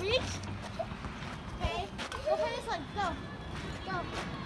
reach. Okay. Go for this one. Go. Go.